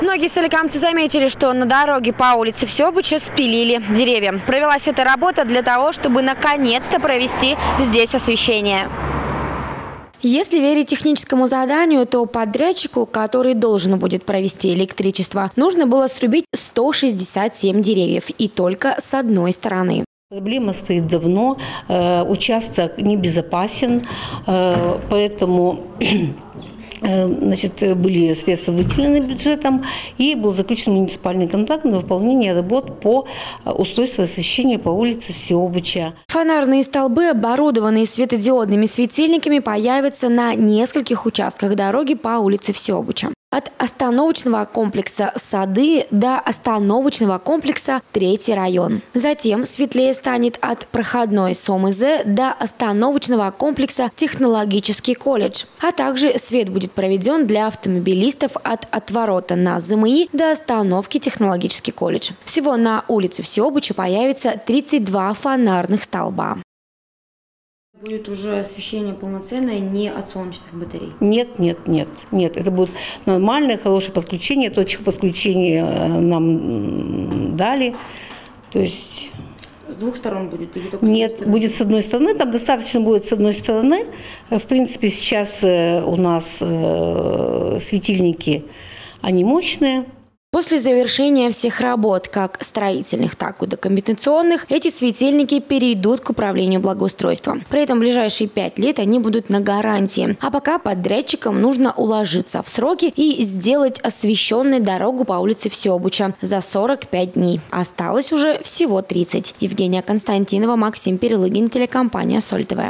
Многие соликамцы заметили, что на дороге по улице Всеобыча спилили деревья. Провелась эта работа для того, чтобы наконец-то провести здесь освещение. Если верить техническому заданию, то подрядчику, который должен будет провести электричество, нужно было срубить 167 деревьев и только с одной стороны. Проблема стоит давно, э, участок небезопасен, э, поэтому значит, были средства выделены бюджетом и был заключен муниципальный контракт на выполнение работ по э, устройству освещения по улице Всеобыча. Фонарные столбы, оборудованные светодиодными светильниками, появятся на нескольких участках дороги по улице Всеобыча. От остановочного комплекса «Сады» до остановочного комплекса «Третий район». Затем светлее станет от проходной СОМЗ до остановочного комплекса «Технологический колледж». А также свет будет проведен для автомобилистов от отворота на ЗМИ до остановки «Технологический колледж». Всего на улице Всеобыча появится 32 фонарных столба. Будет уже освещение полноценное не от солнечных батарей? Нет, нет, нет, нет. Это будет нормальное, хорошее подключение. Точек подключения э, нам дали. То есть... С двух сторон будет? Или только Нет, с будет с одной стороны. Там достаточно будет с одной стороны. В принципе, сейчас э, у нас э, светильники, они мощные. После завершения всех работ, как строительных, так и докомбинационных, эти светильники перейдут к управлению благоустройством. При этом в ближайшие пять лет они будут на гарантии. А пока подрядчикам нужно уложиться в сроки и сделать освещенную дорогу по улице Всеобуча за 45 дней. Осталось уже всего 30. Евгения Константинова, Максим Перелыгин, телекомпания «Соль ТВ».